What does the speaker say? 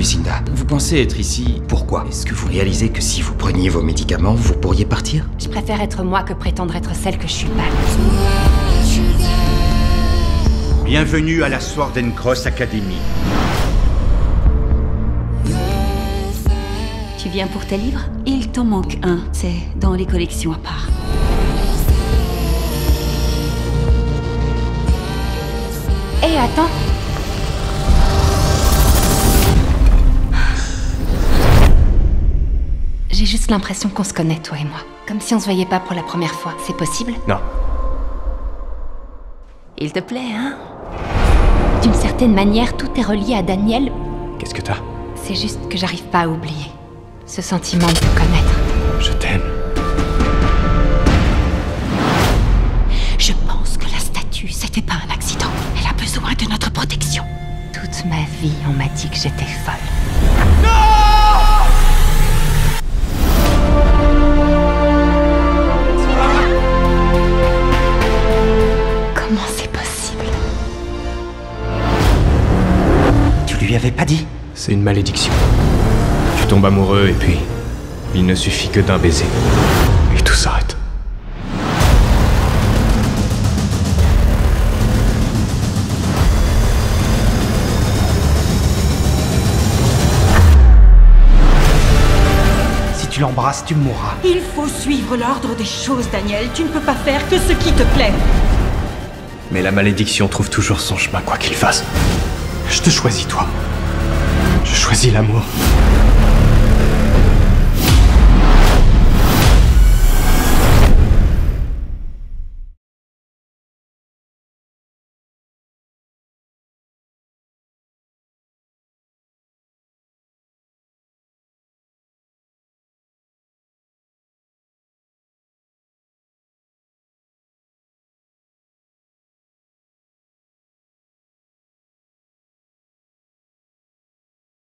Lucinda, vous pensez être ici pourquoi Est-ce que vous réalisez que si vous preniez vos médicaments, vous pourriez partir? Je préfère être moi que prétendre être celle que je suis pas. Bienvenue à la Sword and Cross Academy. Tu viens pour tes livres? Il t'en manque un, c'est dans les collections à part. Hé, attends juste l'impression qu'on se connaît, toi et moi. Comme si on se voyait pas pour la première fois. C'est possible? Non. Il te plaît, hein? D'une certaine manière, tout est relié à Daniel. Qu'est-ce que t'as? C'est juste que j'arrive pas à oublier. Ce sentiment de te connaître. Je t'aime. Je pense que la statue, c'était pas un accident. Elle a besoin de notre protection. Toute ma vie, on m'a dit que j'étais folle. Lui avais pas dit C'est une malédiction. Tu tombes amoureux et puis. Il ne suffit que d'un baiser. Et tout s'arrête. Si tu l'embrasses, tu mourras. Il faut suivre l'ordre des choses, Daniel. Tu ne peux pas faire que ce qui te plaît. Mais la malédiction trouve toujours son chemin, quoi qu'il fasse. Je te choisis, toi. Je choisis l'amour.